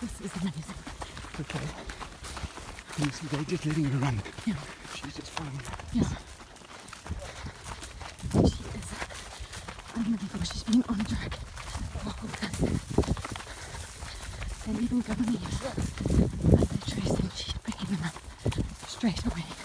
This is amazing. Okay. Things so they're just letting her run. Yeah. She's just fine. Yeah. She is oh unbelievable. She's been on track the whole time. And even governing, as they're tracing, she's picking them up straight away.